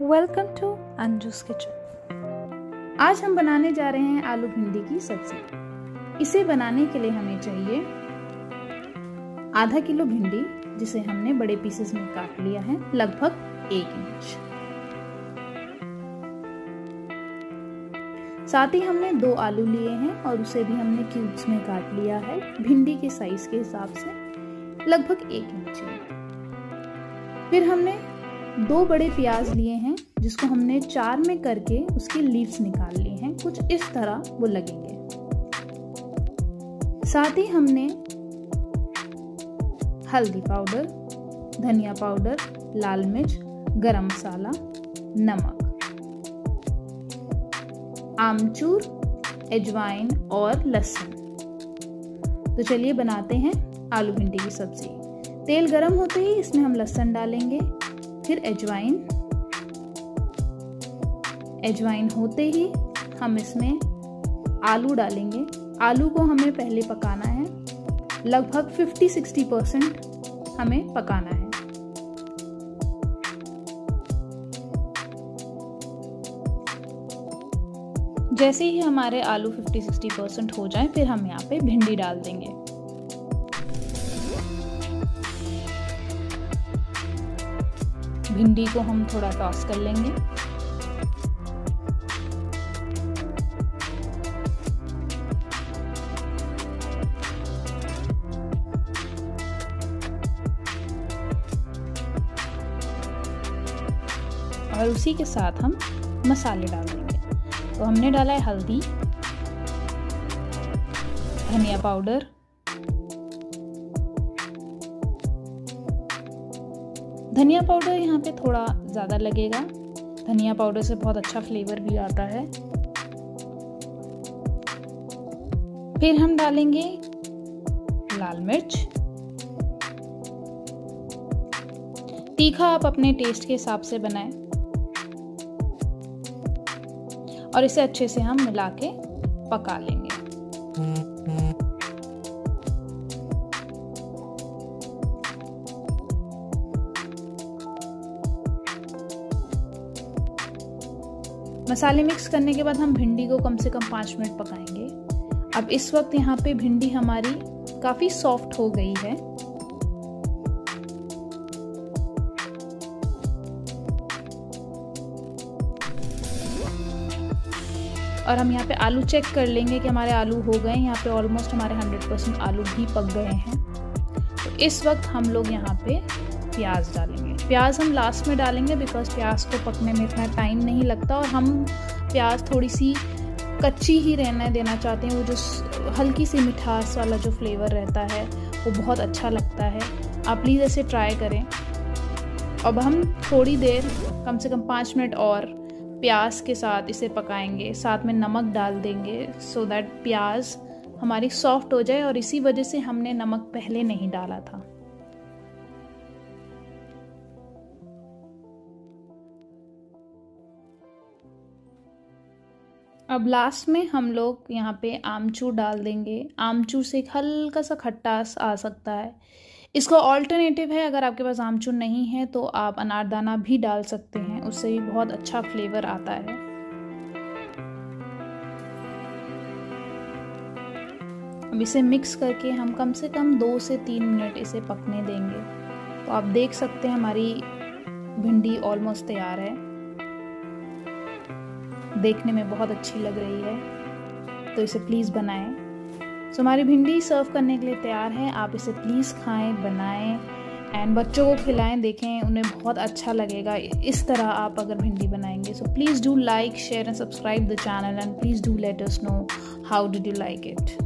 Welcome to अंजुस kitchen आज हम बनाने जा रहे हैं आलू भिंडी की सब्ज़ी। इसे बनाने के लिए हमें चाहिए आधा किलो भिंडी, जिसे हमने बड़े पीसेस में काट लिया है, लगभग एक इंच साथ ही हमने दो आलू लिए हैं और उसे भी हमने क्यूब्स में काट लिया है। भिंडी के साइज़ के हिसाब से लगभग एक इंच फिर हमने दो बड़े प्याज लिए हैं, जिसको हमने चार में करके उसकी लीव्स निकाल ली हैं। कुछ इस तरह वो लगेंगे। साथ ही हमने हल्दी पाउडर, धनिया पाउडर, लाल मिर्च, गरम मसाला, नमक, आमचूर एजवाइन और लहसुन। तो चलिए बनाते हैं आलू भिंडी की सब्ज़ी। तेल गरम होते ही इसमें हम लहसुन डालेंगे। फिर एजवाइन एजवाइन होते ही हम इसमें आलू डालेंगे। आलू को हमें पहले पकाना है। लगभग 50-60 परसेंट हमें पकाना है। जैसे ही हमारे आलू 50-60 परसेंट हो जाए, फिर हम यहाँ पे भिंडी डाल देंगे। भिंडी को हम थोड़ा टॉस कर लेंगे। और उसी के साथ हम मसाले डाल देंगे। तो हमने डाला है हल्दी, धनिया पाउडर धनिया पाउडर यहाँ पे थोड़ा ज़्यादा लगेगा। धनिया पाउडर से बहुत अच्छा फ्लेवर भी आता है। फिर हम डालेंगे लाल मिर्च। तीखा आप अपने टेस्ट के हिसाब से बनाएँ। और इसे अच्छे से हम मिला के पका लेंगे। मसाले मिक्स करने के बाद हम भिंडी को कम से कम पाँच मिनट पकाएँगे। अब इस वक्त यहाँ पे भिंडी हमारी काफ़ी सॉफ्ट हो गई है। और हम यहाँ पे आलू चेक कर लेंगे कि हमारे आलू हो गए। यहाँ पे ऑलमोस्ट हमारे 100 परसेंट आलू भी पक गए हैं। तो इस वक्त हम लोग यहाँ पे प्याज डालेंगे। प्याज हम लास्ट में डालेंगे बिकॉज़ प्याज को पकने में इतना टाइम नहीं लगता और हम प्याज थोड़ी सी कच्ची ही रहने देना चाहते हैं। वो जो हल्की सी मिठास वाला जो फ्लेवर रहता है, वो बहुत अच्छा लगता है। आप प्लीज़ ऐसे ट्राई करें। अब हम थोड़ी देर, कम से कम पाँच मिनट और प्याज के साथ इसे पकाएँगे। साथ में नमक डाल देंगे सो so दैट प्याज हमारी सॉफ्ट हो जाए और इसी वजह से हमने नमक पहले नहीं डाला था। अब लास्ट में हम लोग यहाँ पे आमचूर डाल देंगे। आमचूर से एक हल्का सा खट्टास आ सकता है। इसका ऑल्टरनेटिव है, अगर आपके पास आमचूर नहीं है तो आप अनारदाना भी डाल सकते हैं। उससे भी बहुत अच्छा फ्लेवर आता है। अब इसे मिक्स करके हम कम से कम दो से तीन मिनट इसे पकने देंगे। तो आप देख सकते हैं हमारी भिंडी ऑलमोस्ट तैयार है। देखने में बहुत अच्छी लग रही है। तो इसे प्लीज़ बनाएँ। सो हमारी भिंडी सर्व करने के लिए तैयार है। आप इसे प्लीज़ खाएँ, बनाएँ एंड बच्चों को खिलाएँ, देखें, उन्हें बहुत अच्छा लगेगा। इस तरह आप अगर भिंडी बनाएँगे so please do like share and subscribe the channel and please do let us know how did you like it